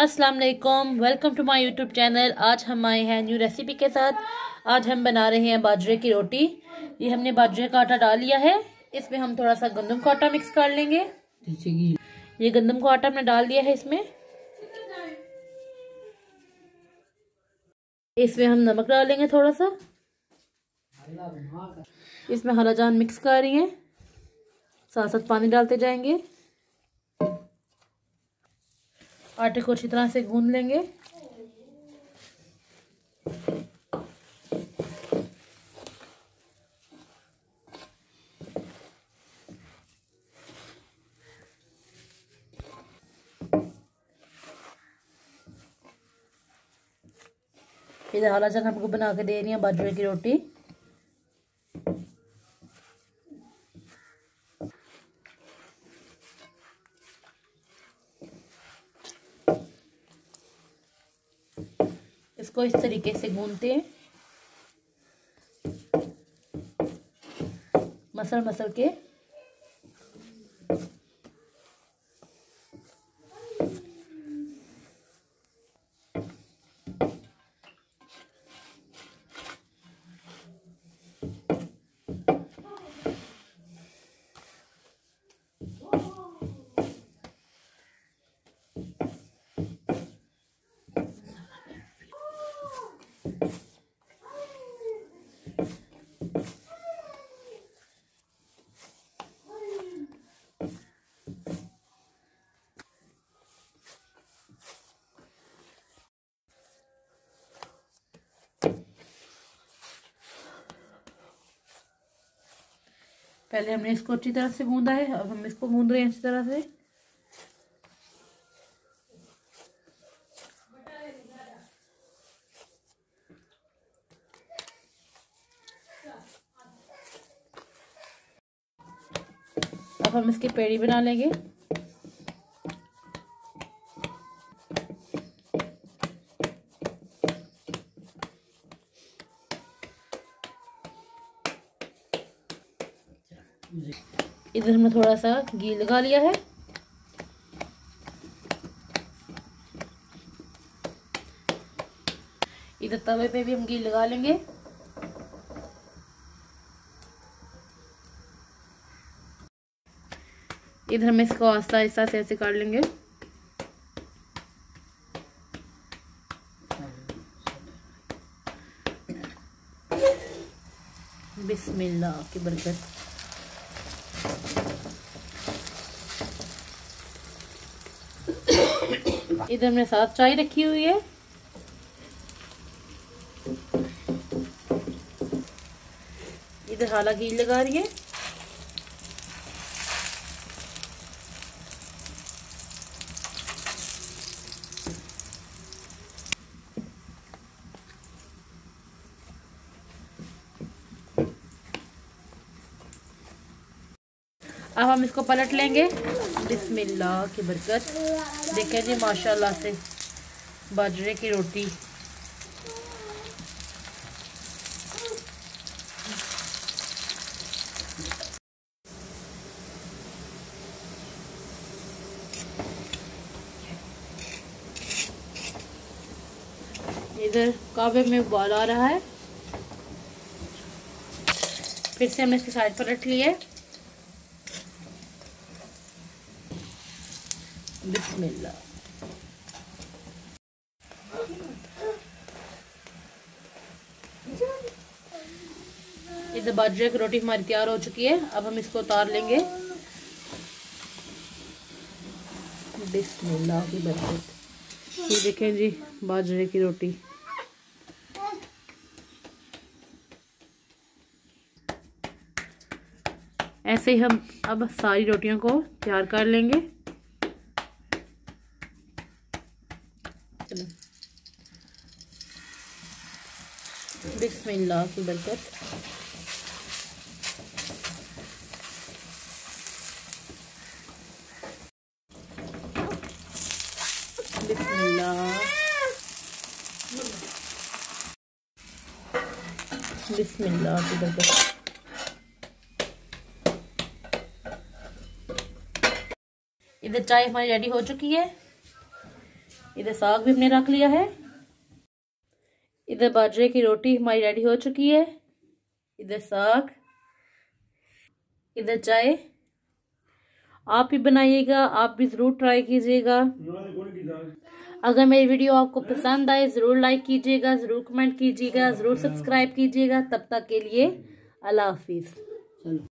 अस्सलाम वालेकुम welcome to my YouTube channel आज हम आए हैं न्यू रेसिपी के साथ। आज हम बना रहे हैं बाजरे की रोटी। ये हमने बाजरे का आटा डाल लिया है। इसमें हम थोड़ा सा गंदम का आटा मिक्स कर लेंगे। ये गंदम का आटा हमने डाल दिया है इसमें। इसमें हम नमक डालेंगे थोड़ा सा इसमें हरा जान मिक्स कर रही हैं। साथ साथ पानी डालते जाएँगे। आटे को अच्छी तरह से गूंद लेंगे। इधर चन हमको बना के दे रही है बाजरे की रोटी। इसको इस तरीके से गूंदते हैं। मसल मसल के पहले हमने इसको अच्छी तरह से गूंदा है, अब हम इसको गूंद रहे हैं अच्छी तरह से। अब हम इसकी पेड़ी बना लेंगे। इधर हमने थोड़ा सा घी लगा लिया है। इधर तवे पे भी हम घी लगा लेंगे। इधर हम इसको आस्ता आहिस्ता से ऐसे काट लेंगे। बिस्मिल्लाह की बरकत। इधर हमने साथ चाय रखी हुई है। इधर हाला घी लगा रही है। अब हम इसको पलट लेंगे। बिस्मिल्लाह की बरकत। देखें जी, माशाल्लाह से बाजरे की रोटी। इधर काबे में उबाल आ रहा है। फिर से हमने इसकी साइड रख ली है बिस्मिल्लाह इधर बाजरे की रोटी हमारी तैयार हो चुकी है। अब हम इसको उतार लेंगे। बिस्मिल्लाह की बरकत। ये देखें जी, बाजरे की रोटी। ऐसे ही हम अब सारी रोटियों को तैयार कर लेंगे। बिस्मिल्लाह की बरकत। बिस्मिल्लाह। बिस्मिल्लाह की बरकत। इधर चाय हमारी रेडी हो चुकी है। इधर साग भी हमने रख लिया है। इधर बाजरे की रोटी हमारी रेडी हो चुकी है। इधर साग, इधर चाय। आप भी बनाइएगा, आप भी ज़रूर ट्राई कीजिएगा। अगर मेरी वीडियो आपको पसंद आए, ज़रूर लाइक कीजिएगा, ज़रूर कमेंट कीजिएगा, ज़रूर सब्सक्राइब कीजिएगा। तब तक के लिए अल्लाह हाफिज़।